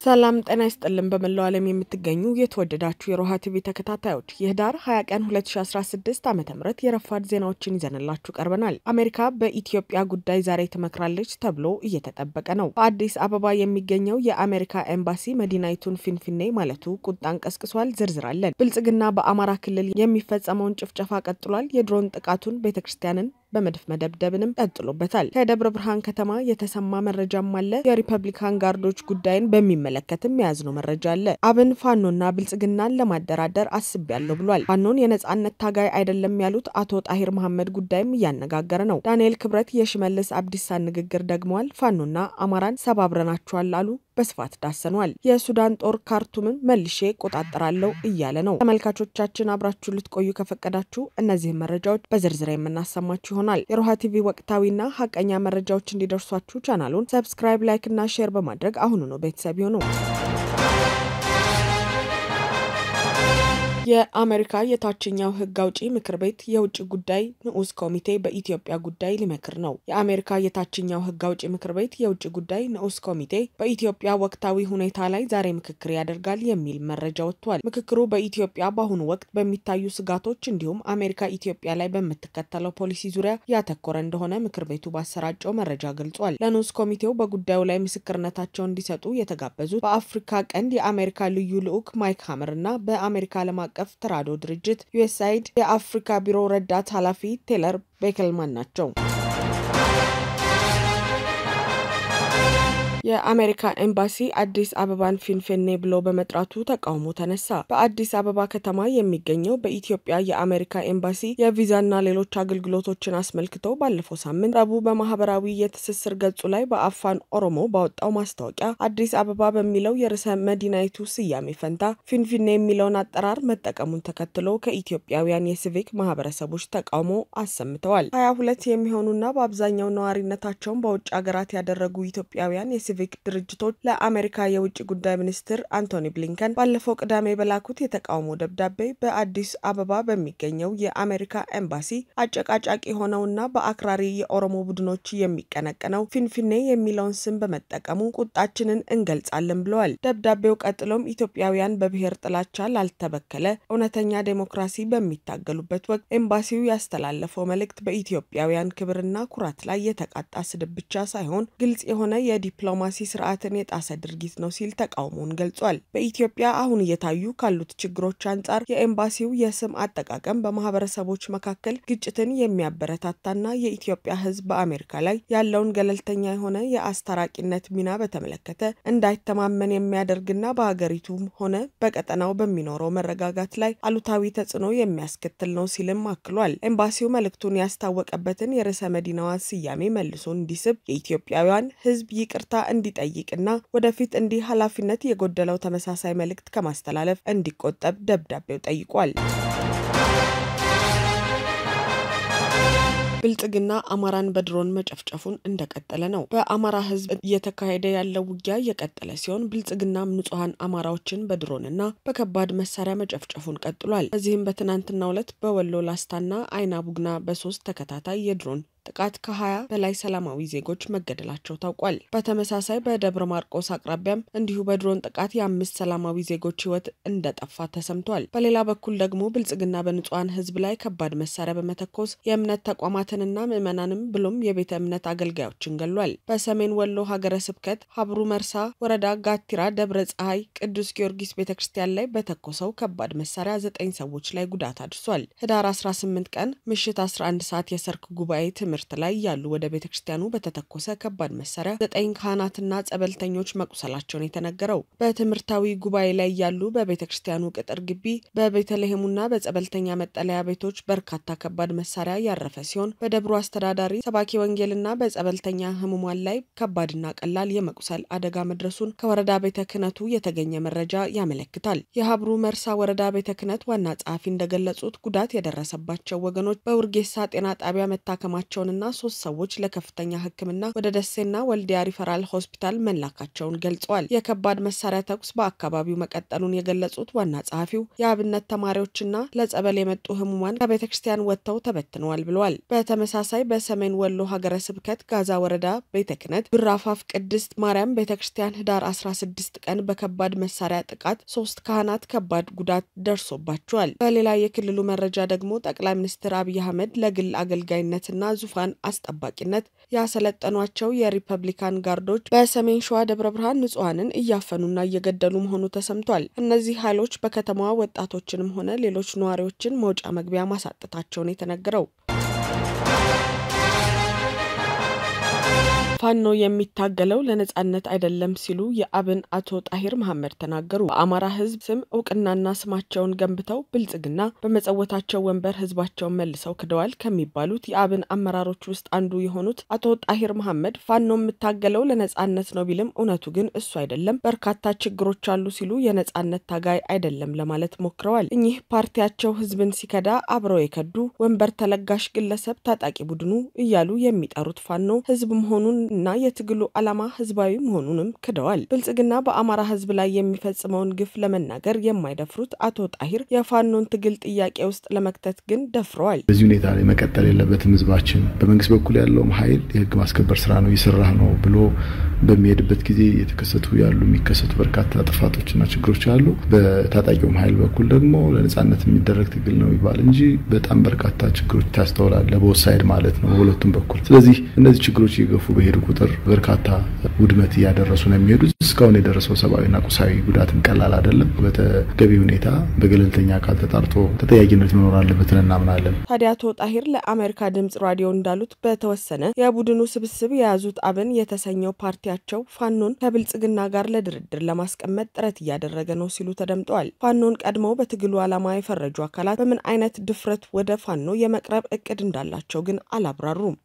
ሰላም ጤና ይስጥልን። በመላው ዓለም የምትገኙ የተወደዳችሁ የሮሃ ቲቪ ተከታታዮች የህዳር 20 ቀን 2016 ዓ ም የረፋድ ዜናዎችን ይዘንላችሁ ቀርበናል። አሜሪካ በኢትዮጵያ ጉዳይ ዛሬ ትመክራለች ተብሎ እየተጠበቀ ነው። በአዲስ አበባ የሚገኘው የአሜሪካ ኤምባሲ መዲናይቱን ፊንፊኔ ማለቱ ቁጣን ቀስቅሷል። እንዘረዝራለን። ብልጽግና በአማራ ክልል የሚፈጸመውን ጭፍጨፋ ቀጥሏል። የድሮን ጥቃቱን ቤተክርስቲያንን በመድፍ መደብደብንም ቀጥሎበታል። ከደብረ ብርሃን ከተማ የተሰማ መረጃም አለ። የሪፐብሊካን ጋርዶች ጉዳይን በሚመለከትም የያዝነው መረጃ አለ። አብን ፋኖና ብልጽግናን ለማደራደር አስቤያለሁ ብሏል። ፋኖን የነጻነት ታጋይ አይደለም ያሉት አቶ ጣሂር መሐመድ ጉዳይም እያነጋገረ ነው። ዳንኤል ክብረት የሽመልስ አብዲሳን ንግግር ደግመዋል። ፋኖና አማራን ሰባብረናቸዋል አሉ በስፋት ዳሰኗል። የሱዳን ጦር ካርቱምን መልሼ እቆጣጠራለሁ እያለ ነው። ተመልካቾቻችን አብራችሁ ልትቆዩ ከፈቀዳችሁ እነዚህን መረጃዎች በዝርዝር የምናሰማችሁ ይሆናል። የሮሃ ቲቪ ወቅታዊና ሀቀኛ መረጃዎች እንዲደርሷችሁ ቻናሉን subscribe፣ like እና share በማድረግ አሁኑኑ ቤተሰብ ይሁኑ። የአሜሪካ የታችኛው ሕግ አውጪ ምክር ቤት የውጭ ጉዳይ ንዑስ ኮሚቴ በኢትዮጵያ ጉዳይ ሊመክር ነው። የአሜሪካ የታችኛው ሕግ አውጪ ምክር ቤት የውጭ ጉዳይ ንዑስ ኮሚቴ በኢትዮጵያ ወቅታዊ ሁኔታ ላይ ዛሬ ምክክር ያደርጋል የሚል መረጃ ወጥቷል። ምክክሩ በኢትዮጵያ በአሁኑ ወቅት በሚታዩ ስጋቶች እንዲሁም አሜሪካ ኢትዮጵያ ላይ በምትከተለው ፖሊሲ ዙሪያ ያተኮረ እንደሆነ ምክር ቤቱ ባሰራጨው መረጃ ገልጿል። ለንዑስ ኮሚቴው በጉዳዩ ላይ ምስክርነታቸውን እንዲሰጡ የተጋበዙት በአፍሪካ ቀንድ የአሜሪካ ልዩ ልዑክ ማይክ ሀመር እና በአሜሪካ ዓለም አቀፍ ተራድኦ ድርጅት ዩኤስአይድ የአፍሪካ ቢሮ ረዳት ኃላፊ ቴለር ቤክልማን ናቸው። የአሜሪካ ኤምባሲ አዲስ አበባን ፊንፊኔ ብሎ በመጥራቱ ተቃውሞ ተነሳ። በአዲስ አበባ ከተማ የሚገኘው በኢትዮጵያ የአሜሪካ ኤምባሲ የቪዛና ሌሎች አገልግሎቶችን አስመልክተው ባለፈው ሳምንት ረቡዕ በማህበራዊ የትስስር ገጹ ላይ በአፋን ኦሮሞ ባወጣው ማስታወቂያ አዲስ አበባ በሚለው የርዕሰ መዲናይቱ ስያሜ ፈንታ ፊንፊኔ የሚለውን አጠራር መጠቀሙን ተከትሎ ከኢትዮጵያውያን የሲቪክ ማህበረሰቦች ተቃውሞ አሰምተዋል። ሀያ ሁለት የሚሆኑና በአብዛኛው ነዋሪነታቸውን በውጭ ሀገራት ያደረጉ ኢትዮጵያውያን ሲቪክ ድርጅቶች ለአሜሪካ የውጭ ጉዳይ ሚኒስትር አንቶኒ ብሊንከን ባለፈው ቅዳሜ በላኩት የተቃውሞ ደብዳቤ በአዲስ አበባ በሚገኘው የአሜሪካ ኤምባሲ አጨቃጫቂ ሆነውና በአክራሪ የኦሮሞ ቡድኖች የሚቀነቀነው ፊንፊኔ የሚለውን ስም በመጠቀሙ ቁጣችንን እንገልጻለን ብለዋል። ደብዳቤው ቀጥሎም ኢትዮጵያውያን በብሔር ጥላቻ ላልተበከለ እውነተኛ ዴሞክራሲ በሚታገሉበት ወቅት ኤምባሲው ያስተላለፈው መልእክት በኢትዮጵያውያን ክብርና ኩራት ላይ የተቃጣ ስድብ ብቻ ሳይሆን ግልጽ የሆነ የዲፕሎማ ዲፕሎማሲ ስርዓትን የጣሰ ድርጊት ነው ሲል ተቃውሞውን ገልጿል። በኢትዮጵያ አሁን እየታዩ ካሉት ችግሮች አንጻር የኤምባሲው የስም አጠቃቀም በማህበረሰቦች መካከል ግጭትን የሚያበረታታና የኢትዮጵያ ሕዝብ በአሜሪካ ላይ ያለውን ገለልተኛ የሆነ የአስታራቂነት ሚና በተመለከተ እንዳይተማመን የሚያደርግና በሀገሪቱም ሆነ በቀጠናው በሚኖረው መረጋጋት ላይ አሉታዊ ተጽዕኖ የሚያስከትል ነው ሲልም አክሏል። ኤምባሲው መልእክቱን ያስታወቀበትን የርዕሰ መዲናዋ ስያሜ መልሶ እንዲስብ የኢትዮጵያውያን ሕዝብ ይቅርታ እንዲጠይቅና ወደፊት እንዲህ ኃላፊነት የጎደለው ተመሳሳይ መልእክት ከማስተላለፍ እንዲቆጠብ ደብዳቤው ጠይቋል። ብልጽግና አማራን በድሮን መጨፍጨፉን እንደቀጠለ ነው። በአማራ ህዝብ እየተካሄደ ያለው ውጊያ እየቀጠለ ሲሆን ብልጽግናም ንጹሐን አማራዎችን በድሮንና በከባድ መሳሪያ መጨፍጨፉን ቀጥሏል። በዚህም በትናንትናው ዕለት በወሎ ላስታና አይና ቡግና በሶስት ተከታታይ የድሮን ጥቃት ከ20 በላይ ሰላማዊ ዜጎች መገደላቸው ታውቋል። በተመሳሳይ በደብረ ማርቆስ አቅራቢያም እንዲሁ በድሮን ጥቃት የአምስት ሰላማዊ ዜጎች ህይወት እንደጠፋ ተሰምቷል። በሌላ በኩል ደግሞ ብልጽግና በንጹሐን ህዝብ ላይ ከባድ መሳሪያ በመተኮስ የእምነት ተቋማትንና ምዕመናንም ብሎም የቤተ እምነት አገልጋዮችን ገሏል። በሰሜን ወሎ ሀገረ ስብከት ሀብሩ መርሳ ወረዳ ጋቲራ ደብረ ፀሐይ ቅዱስ ጊዮርጊስ ቤተ ክርስቲያን ላይ በተኮሰው ከባድ መሳሪያ ዘጠኝ ሰዎች ላይ ጉዳት አድርሷል። ህዳር 18 ቀን ምሽት 11 ሰዓት የሰርክ ጉባኤ ትምህርት ላይ ያሉ ወደ ቤተ ክርስቲያኑ በተተኮሰ ከባድ መሳሪያ ዘጠኝ ካህናትና ጸበልተኞች መቁሰላቸውን የተነገረው በትምህርታዊ ጉባኤ ላይ ያሉ በቤተ ክርስቲያኑ ቅጥር ግቢ በቤተልሔሙና በጸበልተኛ መጠለያ ቤቶች በርካታ ከባድ መሳሪያ ያረፈ ሲሆን በደብሩ አስተዳዳሪ ሰባኪ ወንጌልና በጸበልተኛ ህሙማን ላይ ከባድና ቀላል የመቁሰል አደጋ መድረሱን ከወረዳ ቤተ ክህነቱ የተገኘ መረጃ ያመለክታል። የሀብሩ መርሳ ወረዳ ቤተ ክህነት ዋና ጸሐፊ እንደገለጹት ጉዳት የደረሰባቸው ወገኖች በውርጌሳ ጤና ጣቢያ መታከማቸው መሞታቸውንና ሶስት ሰዎች ለከፍተኛ ሕክምና ወደ ደሴና ወልዲያ ሪፈራል ሆስፒታል መላካቸውን ገልጸዋል። የከባድ መሳሪያ ተኩስ በአካባቢው መቀጠሉን የገለጹት ዋና ጸሐፊው የአብነት ተማሪዎችና ለጸበል የመጡ ህሙማን ከቤተ ክርስቲያን ወጥተው ተበትነዋል ብለዋል። በተመሳሳይ በሰሜን ወሎ ሀገረ ስብከት ጋዛ ወረዳ ቤተ ክህነት ብራፋፍ ቅድስት ማርያም ቤተ ክርስቲያን ህዳር 16 ቀን በከባድ መሳሪያ ጥቃት ሶስት ካህናት ከባድ ጉዳት ደርሶባቸዋል። በሌላ የክልሉ መረጃ ደግሞ ጠቅላይ ሚኒስትር አብይ አህመድ ለግል አገልጋይነትና ዙፋን አስጠባቂነት ያሰለጠኗቸው የሪፐብሊካን ጋርዶች በሰሜን ሸዋ ደብረ ብርሃን ንጹሐንን እያፈኑና እየገደሉ መሆኑ ተሰምቷል። እነዚህ ኃይሎች በከተማዋ ወጣቶችንም ሆነ ሌሎች ነዋሪዎችን መውጫ መግቢያ ማሳጠታቸውን የተነገረው ፋኖ የሚታገለው ለነጻነት አይደለም ሲሉ የአብን አቶ ጣሂር መሐመድ ተናገሩ። በአማራ ህዝብ ስም እውቅናና ስማቸውን ገንብተው ብልጽግና በመጸወታቸው ወንበር ህዝባቸውን መልሰው ክደዋል ከሚባሉት የአብን አመራሮች ውስጥ አንዱ የሆኑት አቶ ጣሂር መሐመድ ፋኖ የምታገለው ለነጻነት ነው ቢልም እውነቱ ግን እሱ አይደለም፣ በርካታ ችግሮች አሉ ሲሉ የነጻነት ታጋይ አይደለም ለማለት ሞክረዋል። እኚህ ፓርቲያቸው ህዝብን ሲከዳ አብረው የከዱ ወንበር ተለጋሽ ግለሰብ ታጣቂ ቡድኑ እያሉ የሚጠሩት ፋኖ ህዝብ መሆኑን እና የትግሉ ዓላማ ህዝባዊ መሆኑንም ክደዋል። ብልጽግና በአማራ ህዝብ ላይ የሚፈጽመውን ግፍ ለመናገር የማይደፍሩት አቶ ጣሂር የፋኖን ትግል ጥያቄ ውስጥ ለመክተት ግን ደፍረዋል። በዚህ ሁኔታ ላይ መቀጠል የለበትም። ህዝባችን በመንግስት በኩል ያለውም ኃይል የህግ ማስከበር ስራ ነው እየሰራህ ነው ብሎ በሚሄድበት ጊዜ የተከሰቱ ያሉ የሚከሰቱ በርካታ ጥፋቶችና ችግሮች አሉ። በታጣቂውም ኃይል በኩል ደግሞ ለነጻነት የሚደረግ ትግል ነው ይባል እንጂ በጣም በርካታ ችግሮች ታስተውላለ፣ በወሳይድ ማለት ነው በሁለቱም በኩል። ስለዚህ እነዚህ ችግሮች እየገፉ በሄዱ ቁጥር በርካታ ውድመት እያደረሱ ነው የሚሄዱት። እስካሁን የደረሰው ሰብአዊና ቁሳዊ ጉዳትም ቀላል አይደለም። በተገቢ ሁኔታ በገለልተኛ አካል ተጣርቶ ተጠያቂነት መኖር አለበትን እናምናለን። ታዲያ አቶ ጣሂር ለአሜሪካ ድምጽ ራዲዮ እንዳሉት በተወሰነ የቡድኑ ስብስብ የያዙት አብን የተሰኘው ፓርቲያቸው ፋኖን ከብልጽግና ጋር ለድርድር ለማስቀመጥ ጥረት እያደረገ ነው ሲሉ ተደምጠዋል። ፋኖን ቀድመው በትግሉ ዓላማ የፈረጁ አካላት በምን አይነት ድፍረት ወደ ፋኖ የመቅረብ እቅድ እንዳላቸው ግን አላብራሩም።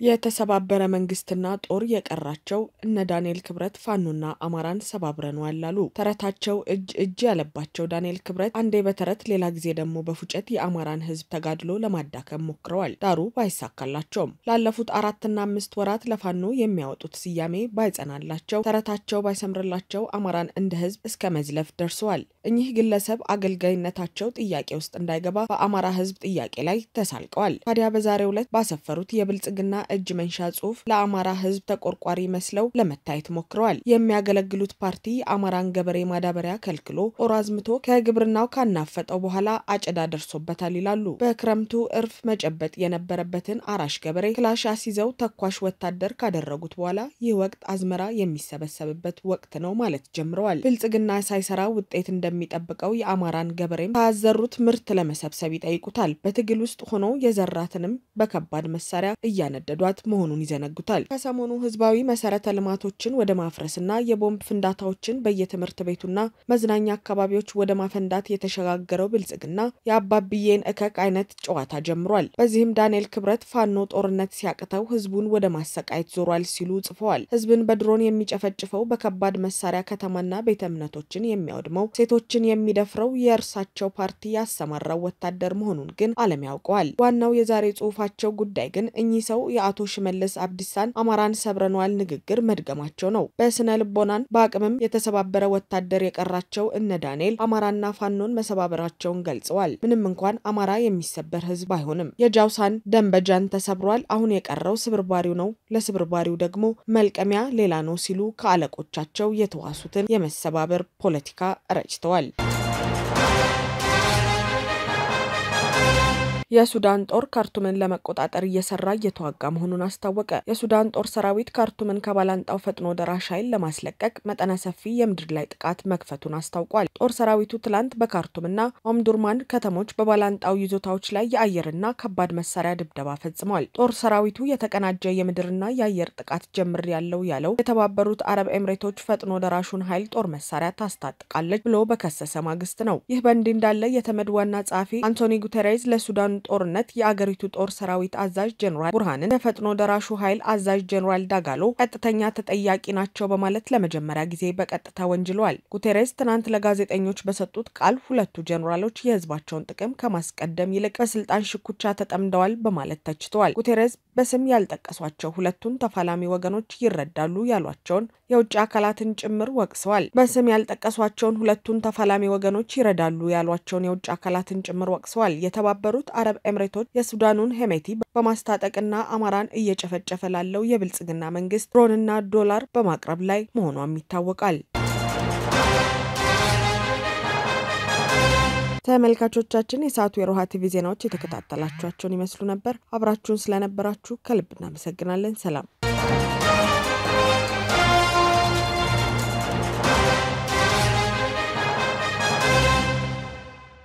የተሰባበረ መንግስትና ጦር የቀራቸው እነ ዳንኤል ክብረት ፋኖና አማራን ሰባብረነዋል አሉ። ተረታቸው እጅ እጅ ያለባቸው ዳንኤል ክብረት አንዴ በተረት ሌላ ጊዜ ደግሞ በፉጨት የአማራን ሕዝብ ተጋድሎ ለማዳከም ሞክረዋል። ዳሩ ባይሳካላቸውም ላለፉት አራትና አምስት ወራት ለፋኖ የሚያወጡት ስያሜ ባይጸናላቸው፣ ተረታቸው ባይሰምርላቸው አማራን እንደ ሕዝብ እስከ መዝለፍ ደርሰዋል። እኚህ ግለሰብ አገልጋይነታቸው ጥያቄ ውስጥ እንዳይገባ በአማራ ሕዝብ ጥያቄ ላይ ተሳልቀዋል። ታዲያ በዛሬው ዕለት ባሰፈሩት የብልጽግና እጅ መንሻ ጽሁፍ ለአማራ ህዝብ ተቆርቋሪ መስለው ለመታየት ሞክረዋል። የሚያገለግሉት ፓርቲ አማራን ገበሬ ማዳበሪያ ከልክሎ ጦር አዝምቶ ከግብርናው ካናፈጠው በኋላ አጨዳ ደርሶበታል ይላሉ። በክረምቱ እርፍ መጨበጥ የነበረበትን አራሽ ገበሬ ክላሽ አስይዘው ተኳሽ ወታደር ካደረጉት በኋላ ይህ ወቅት አዝመራ የሚሰበሰብበት ወቅት ነው ማለት ጀምረዋል። ብልጽግና ሳይሰራ ውጤት እንደሚጠብቀው የአማራን ገበሬም ካዘሩት ምርት ለመሰብሰብ ይጠይቁታል። በትግል ውስጥ ሆኖ የዘራትንም በከባድ መሳሪያ እያነደዱ ዷት መሆኑን ይዘነጉታል። ከሰሞኑ ህዝባዊ መሰረተ ልማቶችን ወደ ማፍረስና የቦምብ ፍንዳታዎችን በየትምህርት ቤቱና መዝናኛ አካባቢዎች ወደ ማፈንዳት የተሸጋገረው ብልጽግና የአባብዬን እከክ አይነት ጨዋታ ጀምሯል። በዚህም ዳንኤል ክብረት ፋኖ ጦርነት ሲያቅተው ህዝቡን ወደ ማሰቃየት ዞሯል ሲሉ ጽፈዋል። ህዝብን በድሮን የሚጨፈጭፈው በከባድ መሳሪያ ከተማና ቤተ እምነቶችን የሚያወድመው ሴቶችን የሚደፍረው የእርሳቸው ፓርቲ ያሰማራው ወታደር መሆኑን ግን ዓለም ያውቀዋል። ዋናው የዛሬ ጽሁፋቸው ጉዳይ ግን እኚህ ሰው የአቶ ሽመልስ አብዲሳን አማራን ሰብረነዋል ንግግር መድገማቸው ነው። በስነ ልቦናን በአቅምም የተሰባበረ ወታደር የቀራቸው እነ ዳንኤል አማራና ፋኖን መሰባበራቸውን ገልጸዋል። ምንም እንኳን አማራ የሚሰበር ህዝብ አይሆንም። የጃውሳን ደንበጃን ተሰብሯል። አሁን የቀረው ስብርባሪው ነው። ለስብርባሪው ደግሞ መልቀሚያ ሌላ ነው ሲሉ ከአለቆቻቸው የተዋሱትን የመሰባበር ፖለቲካ ረጭተዋል። የሱዳን ጦር ካርቱምን ለመቆጣጠር እየሰራ እየተዋጋ መሆኑን አስታወቀ። የሱዳን ጦር ሰራዊት ካርቱምን ከባላንጣው ፈጥኖ ደራሽ ኃይል ለማስለቀቅ መጠነ ሰፊ የምድር ላይ ጥቃት መክፈቱን አስታውቋል። ጦር ሰራዊቱ ትላንት በካርቱምና ኦምዱርማን ከተሞች በባላንጣው ይዞታዎች ላይ የአየርና ከባድ መሳሪያ ድብደባ ፈጽሟል። ጦር ሰራዊቱ የተቀናጀ የምድርና የአየር ጥቃት ጀምር ያለው ያለው የተባበሩት አረብ ኤምሬቶች ፈጥኖ ደራሹን ኃይል ጦር መሳሪያ ታስታጥቃለች ብሎ በከሰሰ ማግስት ነው። ይህ በእንዲህ እንዳለ የተመድ ዋና ጸሐፊ አንቶኒ ጉተሬዝ ለሱዳን ጦርነት የአገሪቱ ጦር ሰራዊት አዛዥ ጄኔራል ቡርሃንን የፈጥኖ ደራሹ ኃይል አዛዥ ጄኔራል ዳጋሎ ቀጥተኛ ተጠያቂ ናቸው በማለት ለመጀመሪያ ጊዜ በቀጥታ ወንጅለዋል። ጉቴሬስ ትናንት ለጋዜጠኞች በሰጡት ቃል ሁለቱ ጄኔራሎች የህዝባቸውን ጥቅም ከማስቀደም ይልቅ በስልጣን ሽኩቻ ተጠምደዋል በማለት ተችተዋል። ጉቴሬስ በስም ያልጠቀሷቸው ሁለቱን ተፋላሚ ወገኖች ይረዳሉ ያሏቸውን የውጭ አካላትን ጭምር ወቅሰዋል። በስም ያልጠቀሷቸውን ሁለቱን ተፋላሚ ወገኖች ይረዳሉ ያሏቸውን የውጭ አካላትን ጭምር ወቅሰዋል። የተባበሩት አረብ ኤምሬቶች የሱዳኑን ሄሜቲ በማስታጠቅና አማራን እየጨፈጨፈ ላለው የብልጽግና መንግስት ድሮንና ዶላር በማቅረብ ላይ መሆኗም ይታወቃል። ተመልካቾቻችን የሰዓቱ የሮሃ ቲቪ ዜናዎች የተከታተላችኋቸውን ይመስሉ ነበር። አብራችሁን ስለነበራችሁ ከልብ እናመሰግናለን። ሰላም